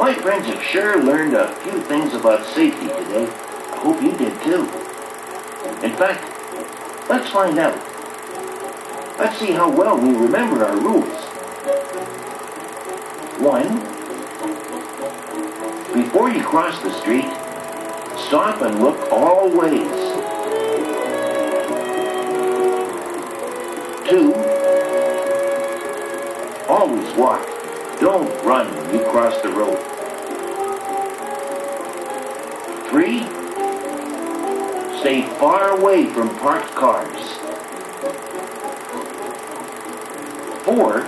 my friends have sure learned a few things about safety today. I hope you did too. In fact, let's find out. Let's see how well we remember our rules. One, before you cross the street, stop and look all ways. Two, always walk. Don't run when you cross the road. Three, stay far away from parked cars. Four,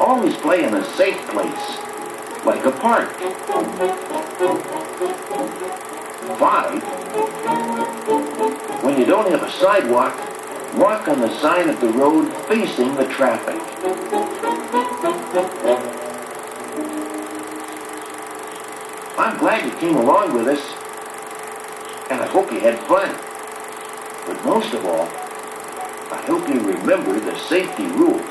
always play in a safe place, like a park. Five, when you don't have a sidewalk, walk on the side of the road facing the traffic. I'm glad you came along with us, and I hope you had fun. But most of all, I hope you remember the safety rules.